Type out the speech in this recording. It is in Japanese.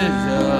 じゃあ